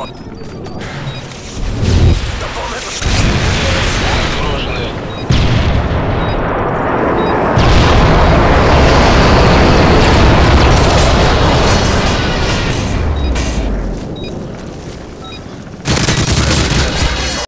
Maradj!